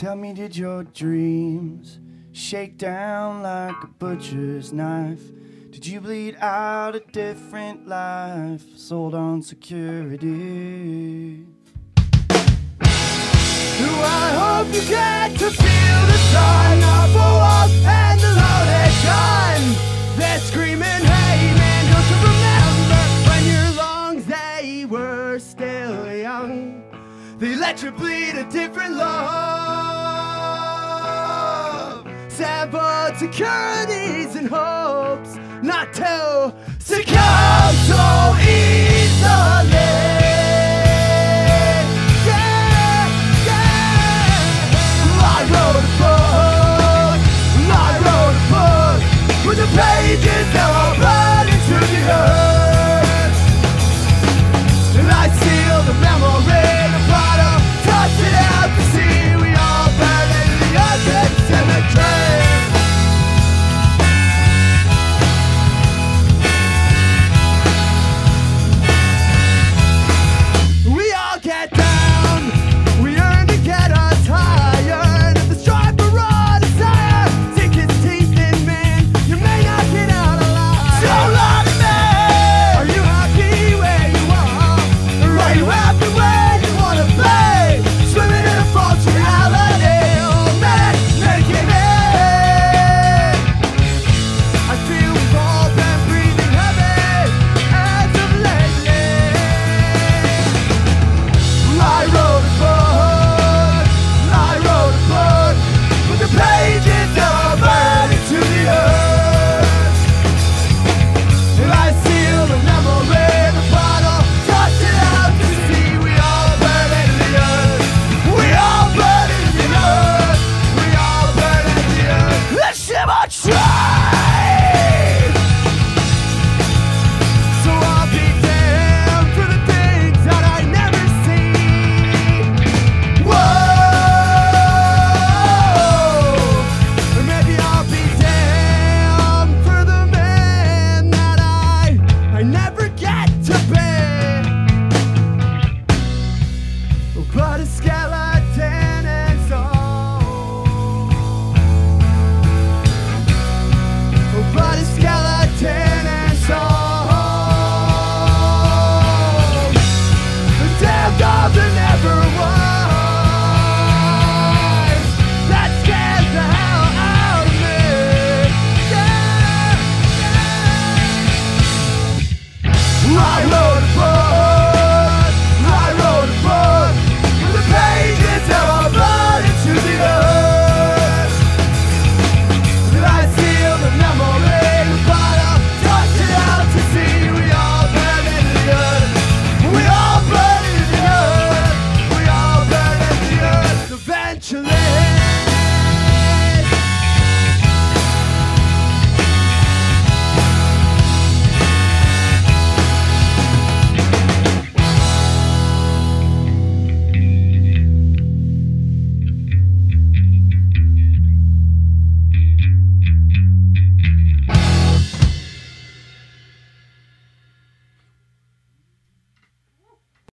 Tell me, did your dreams shake down like a butcher's knife? Did you bleed out a different life, sold on security? I hope you get to feel They let you bleed a different love. Severed securities and hopes not to succumb. cemetery